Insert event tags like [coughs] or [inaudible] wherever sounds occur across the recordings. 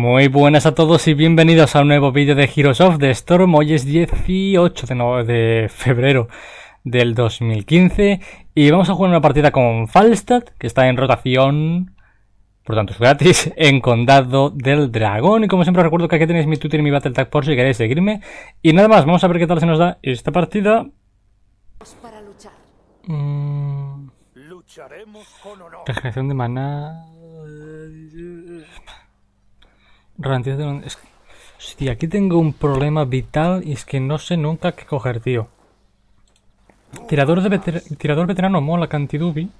Muy buenas a todos y bienvenidos a un nuevo vídeo de Heroes of the Storm. Hoy es 18 de, no- de febrero del 2015 y vamos a jugar una partida con Falstad, que está en rotación, por tanto es gratis, [laughs] en Condado del Dragón. Y como siempre os recuerdo que aquí tenéis mi Twitter y mi Battletag por si queréis seguirme. Y nada más, vamos a ver qué tal se nos da esta partida. para luchar. Mm, Lucharemos con honor. regeneración de maná... Es que- Hostia, aquí tengo un problema vital y es que no sé nunca qué coger, tío. Tirador, de veter- Tirador veterano mola Cantidubi.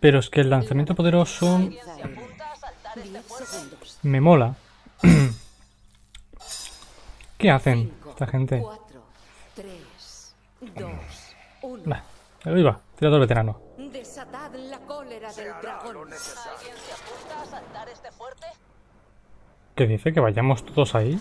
Pero es que el lanzamiento poderoso me mola. [clears throat] ¿Qué hacen esta gente? 4, 3, 2, 1. Va, ahí va, tirador veterano. Desatad la cólera del dragón. ¿Qué dice? ¿Que vayamos todos ahí?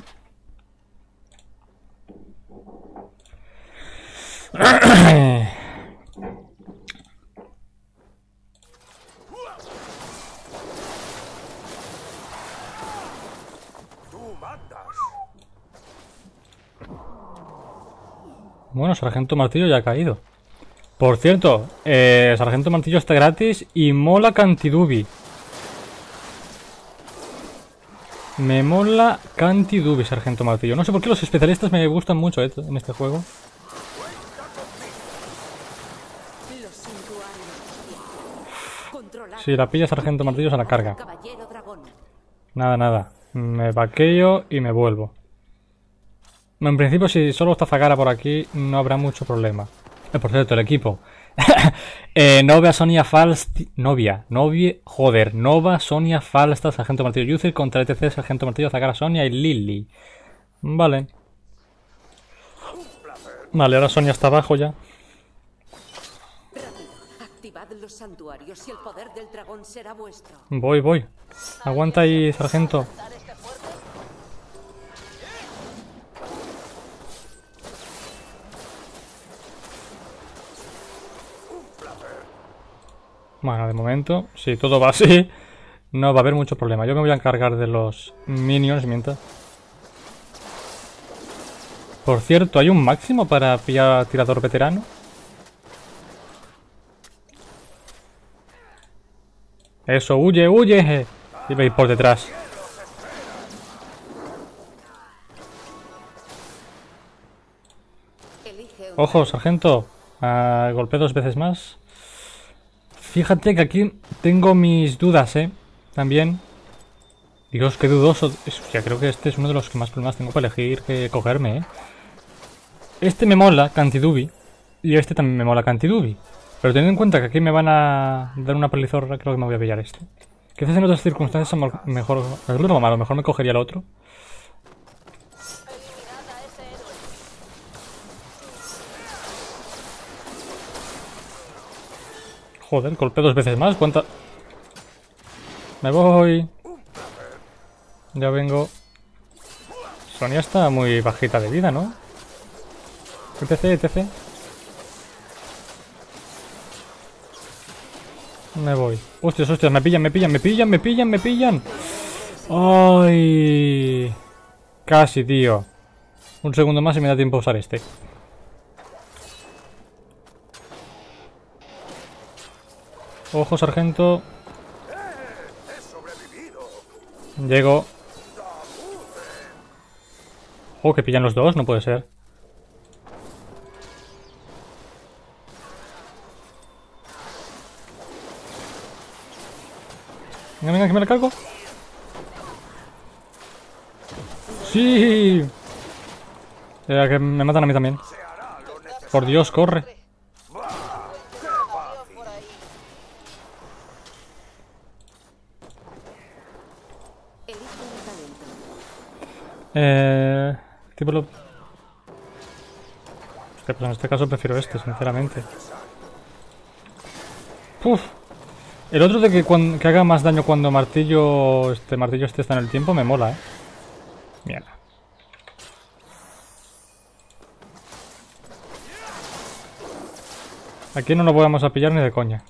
Bueno, Sargento Martillo ya ha caído. Por cierto, eh, Sargento Martillo está gratis y mola Cantidubi. Me mola Cantidubi, Sargento Martillo. No sé por qué los especialistas me gustan mucho eh, en este juego. Si la pilla Sargento Martillo se la carga. Nada, nada. Me vaqueo y me vuelvo. En principio, si solo está Zagara por aquí, no habrá mucho problema. Eh, por cierto, el equipo. [laughs] eh, Novia, Sonia, Falsti... Novia. Novia... Joder. Nova, Sonia, Falsta, Sargento Martillo, Yuzel contra ETC, Sargento Martillo, Zagara, Sonia y Lily. Vale. Vale, ahora Sonia está abajo ya. Activad los santuarios y el poder del dragón será vuestro. Voy, voy. Aguanta ahí, Sargento. Bueno, de momento, si todo va [laughs] así, no va a haber mucho problema. Yo me voy a encargar de los minions mientras. Por cierto, ¿hay un máximo para pillar tirador veterano? Eso, huye, huye. Y veis por detrás. Ojo, sargento. Ah, golpeé dos veces más. Fíjate que aquí tengo mis dudas, ¿eh? También. Dios, qué dudoso. Ya creo que este es uno de los que más problemas tengo para elegir que cogerme, ¿eh? Este me mola, Cantidubi. Y este también me mola, Cantidubi. Pero teniendo en cuenta que aquí me van a dar una palizorra, creo que me voy a pillar este. Quizás en otras circunstancias a lo mejor, a lo mejor me cogería el otro. Joder, golpeé dos veces más. ¿Cuánta? Me voy. Ya vengo. Sonia está muy bajita de vida, ¿no? ETC, ETC. Me voy. Hostias, hostias, me pillan, me pillan, me pillan, me pillan, me pillan. Ay. Casi, tío. Un segundo más y me da tiempo a usar este. Ojo, sargento. Llego. Oh, que pillan los dos, no puede ser. Venga, venga, que me la cargo. ¡Sí! Eh, que me matan a mí también. Por Dios, corre. Elige un talento. Eh, tipo lo... Hostia, pues en este caso prefiero este, sinceramente. Uf. El otro de que, que haga más daño cuando martillo este martillo este está en el tiempo me mola, eh. Mierda. Aquí no lo vamos a pillar ni de coña.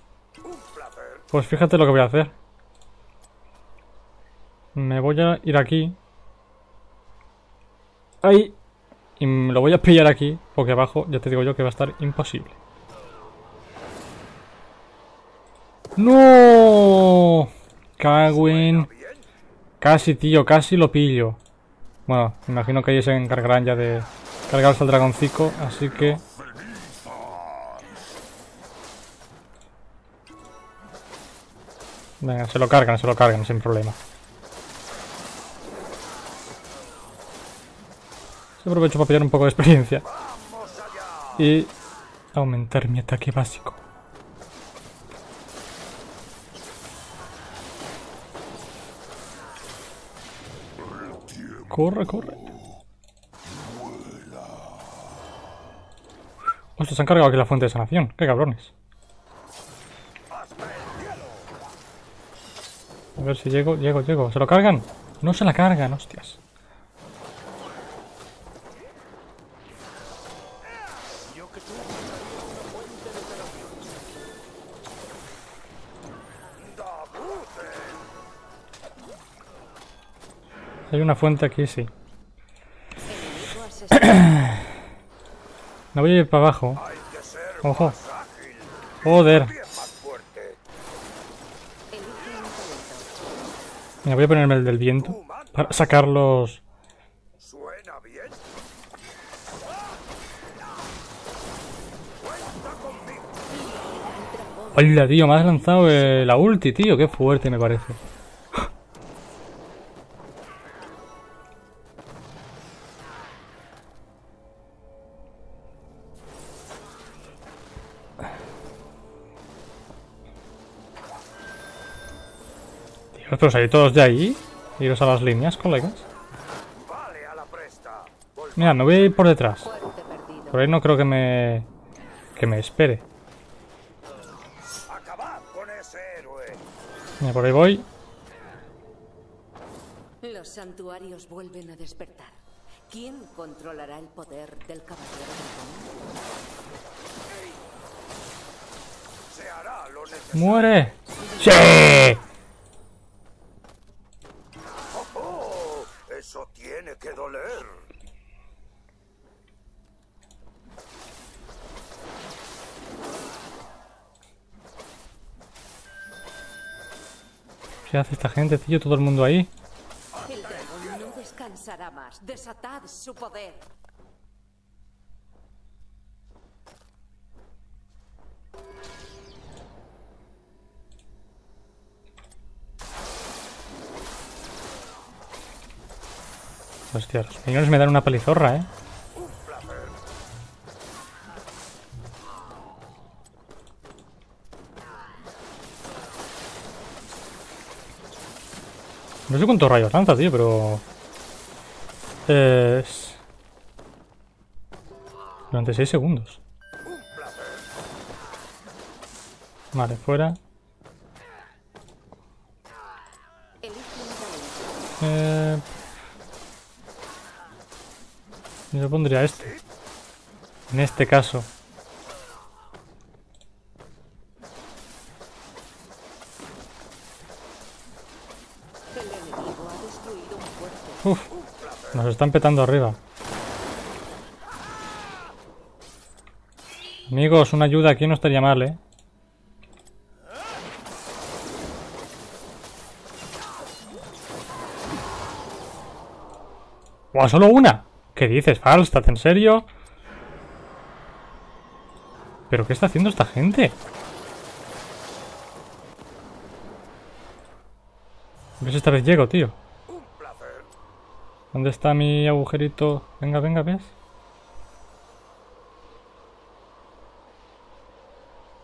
Pues fíjate lo que voy a hacer. Me voy a ir aquí. Ahí. Y me lo voy a pillar aquí, porque abajo ya te digo yo que va a estar imposible. ¡No! Cagwin. Bien. Casi, tío, casi lo pillo. Bueno, me imagino que ellos se encargarán ya de cargarse al dragoncico, así que... Venga, se lo cargan, se lo cargan, sin problema. Se aprovecho para pillar un poco de experiencia. Y aumentar mi ataque básico. Corre, corre. Hostia, se han cargado aquí la fuente de sanación. Qué cabrones. A ver si llego, llego, llego. ¿Se lo cargan? No se la cargan, hostias. Hay una fuente aquí, sí. [coughs] Me voy a ir para abajo. Ojo. Joder. Me voy a ponerme el del viento. Para. Cuenta conmigo. Hola, tío, me has lanzado eh, la ulti, tío. Qué fuerte me parece. Pero salid todos de ahí. Iros a las líneas, colegas. Mira, me voy a ir por detrás. Por ahí no creo que me... Que me espere. Acabad con ese héroe. Mira, por ahí voy. Los santuarios vuelven a despertar. ¿Quién controlará el poder del caballero necesario. ¡Muere! ¡Sí! ¡Oh! Eso tiene que doler. ¿Qué hace esta gente, tío? Todo el mundo ahí. El dragón no descansará más. Desatad su poder. Hostia, los minions me dan una palizorra, ¿eh? No sé cuántos rayos lanza, tío, pero... Es... Durante 6 segundos. Vale, fuera. Eh... Yo pondría este. En este caso. El enemigo ha destruido un fuerte. Uf, nos están petando arriba. Amigos, una ayuda aquí no estaría mal, ¿eh? ¡Buah, solo una! ¿Qué dices, Falstad? ¿En serio? ¿Pero qué está haciendo esta gente? A ver si esta vez llego, tío. ¿Dónde está mi agujerito? Venga, venga, ¿ves?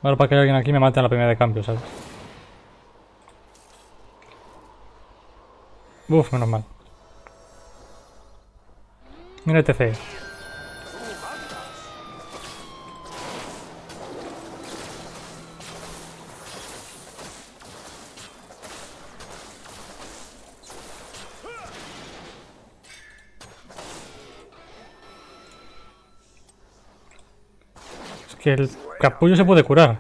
Ahora para que alguien aquí me mate a la primera de cambio, ¿sabes? Uf, menos mal. Mira el que el capullo se puede curar.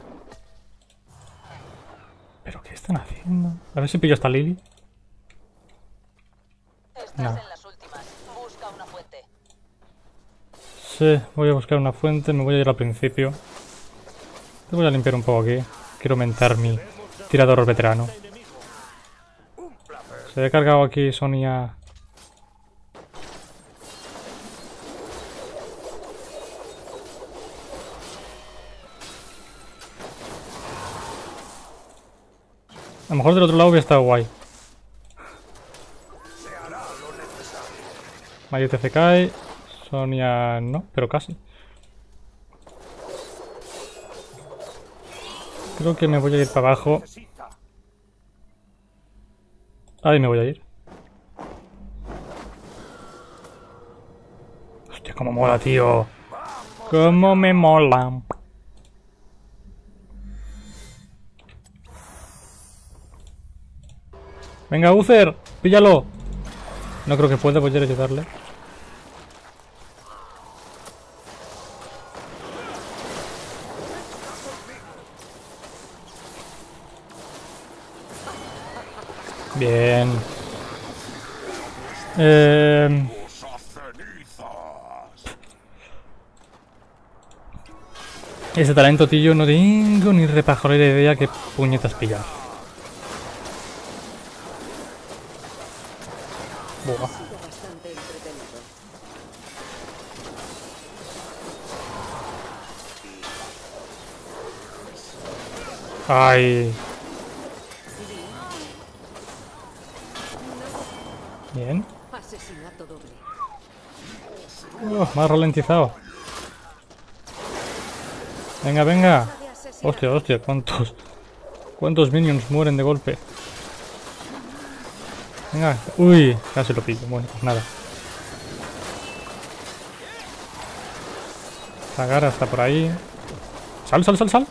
¿Pero qué están haciendo? A ver si pillo hasta Lily. Sí, voy a buscar una fuente, me voy a ir al principio. Te voy a limpiar un poco aquí. Quiero aumentar mi tirador veterano. Se ha cargado aquí Sonia A lo mejor del otro lado hubiera estado guay. Mayete se cae. Sonia no, pero casi. Creo que me voy a ir para abajo. Ahí me voy a ir. Hostia, cómo mola, tío. Cómo me mola. Venga, Uther, píllalo. No creo que pueda, voy a ayudarle. Bien. Eh, ese talento, tío, no tengo ni repajolera idea qué puñetas pillar. Ay. Bien. Oh, ha ralentizado. Venga, venga. Hostia, hostia, cuántos. ¿Cuántos minions mueren de golpe? Venga. Uy, casi lo pillo. Bueno, pues nada. Sagar hasta por ahí. Sal, sal, sal, sal.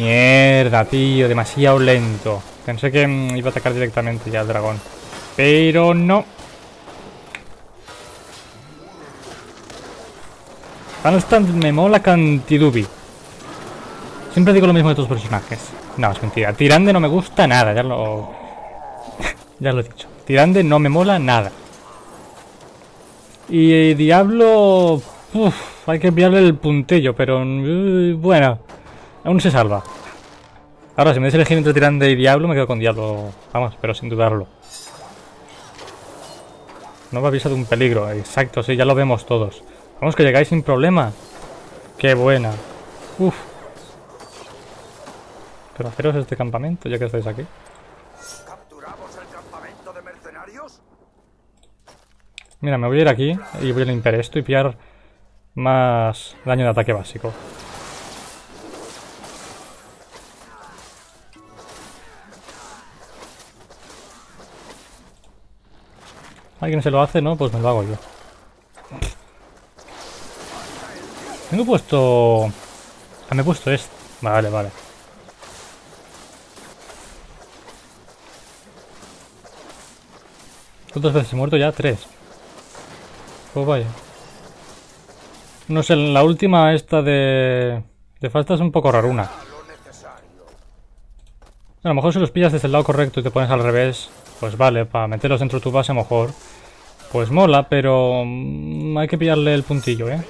Mierda, tío, demasiado lento. Pensé que mm, iba a atacar directamente ya al dragón. Pero no. Falstan me mola Cantidubi. Siempre digo lo mismo de tus personajes. No, es mentira. Tirande no me gusta nada, ya lo... [laughs] ya lo he dicho. Tirande no me mola nada. Y eh, Diablo... Hay que enviarle el puntillo, pero... eh, bueno, aún se salva. Ahora, si me des elegir entre Tirande y Diablo, me quedo con Diablo. Vamos, pero sin dudarlo. No me avisa de un peligro. Exacto, sí, ya lo vemos todos. Vamos, que llegáis sin problema. Qué buena. Uf. Pero haceros este campamento, ya que estáis aquí. ¿Capturamos el campamento de mercenarios? Mira, me voy a ir aquí y voy a limpiar esto y pillar más daño de ataque básico. ¿Alguien se lo hace? No, pues me lo hago yo. Tengo puesto... Ah, me he puesto este. Vale, vale. ¿Cuántas veces he muerto ya? Tres. Pues vaya. No sé, la última esta de... De falta es un poco raruna. A lo mejor si los pillas desde el lado correcto y te pones al revés, pues vale, para meterlos dentro de tu base a lo mejor. Pues mola, pero mm, hay que pillarle el puntillo, ¿eh?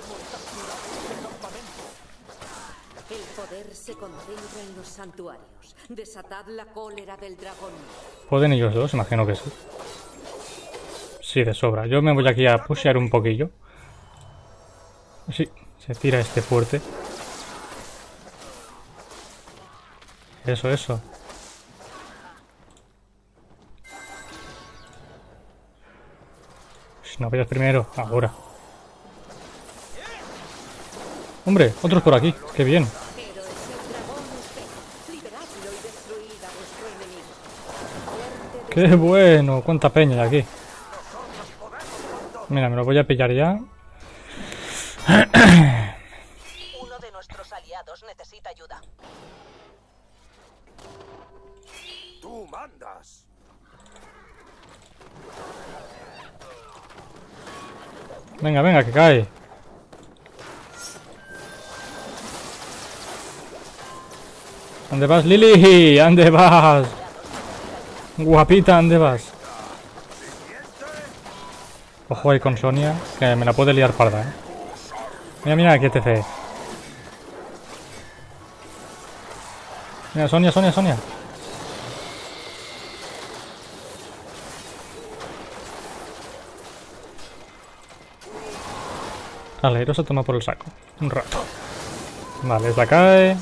El poder se concentra en los santuarios. Desatad la cólera del dragón. ¿Pueden ellos dos? Imagino que sí. Sí, de sobra. Yo me voy aquí a pushear un poquillo. Sí, se tira este fuerte. Eso, eso. No vayas primero, ahora. Hombre, otros por aquí. Qué bien. Qué bueno. Cuánta peña hay aquí. Mira, me lo voy a pillar ya. Venga, venga, que cae. ¿Dónde vas, Lily? [laughs] ¿Dónde vas? Guapita, ¿dónde vas? Ojo ahí con Sonia, que me la puede liar parda, ¿eh? Mira, mira, aquí TC. Mira, Sonia, Sonia, Sonia. Vale, Eros se toma por el saco. Un rato. Vale, esta cae.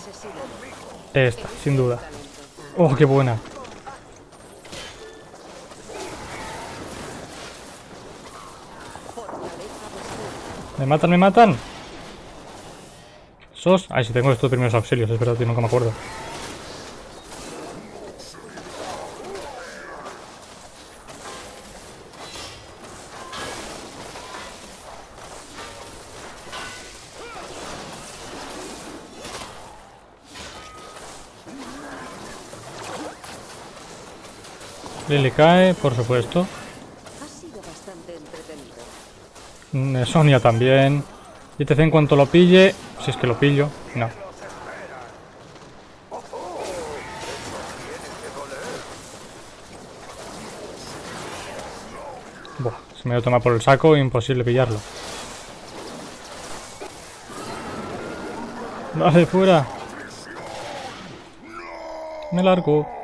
Esta, sin duda. Oh, qué buena. Me matan, me matan. Sos. Ay, si tengo estos primeros auxilios, es verdad, tío, nunca me acuerdo. Lily cae, por supuesto. Mm, Sonia también. Y te en cuanto lo pille. Si es que lo pillo. No. Buah, se me lo toma por el saco. Imposible pillarlo. Vale, fuera. Me largo.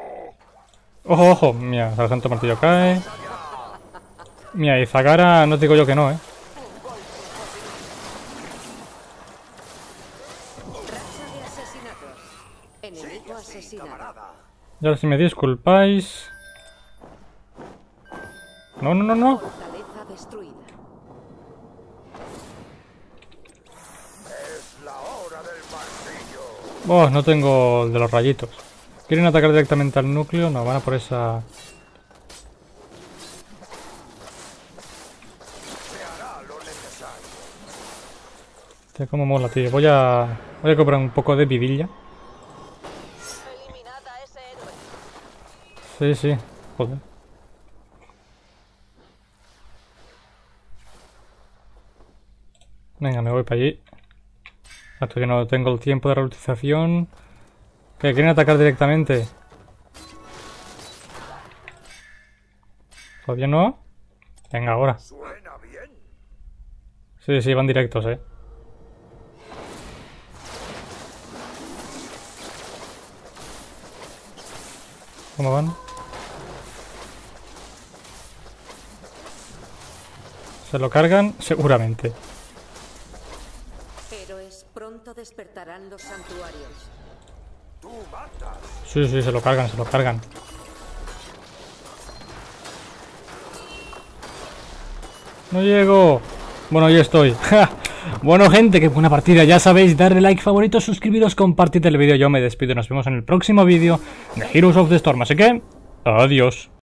Ojo, ojo. Mira, Sargento Martillo cae. Mira, y Zagara no te digo yo que no, ¿eh? Racha de asesinatos. Enemigo asesinado. Y ahora si me disculpáis... No, no, no, no. Oh, no tengo el de los rayitos. ¿Quieren atacar directamente al núcleo? No, van a por esa... Hostia, cómo mola, tío. Voy a... Voy a comprar un poco de vidilla. Sí, sí. Joder. Venga, me voy para allí. Hasta que no tengo el tiempo de reutilización. ¿Que quieren atacar directamente? ¿Todavía no? Venga, ahora. Sí, sí, van directos, eh. ¿Cómo van? ¿Se lo cargan? Seguramente. Héroes pronto despertarán los santuarios. Sí, sí, se lo cargan, se lo cargan. No llego. Bueno, ahí estoy. bueno, gente, qué buena partida. Ya sabéis, darle like, favorito, suscribiros, compartid el vídeo. Yo me despido nos vemos en el próximo vídeo de Heroes of the Storm. Así que, adiós.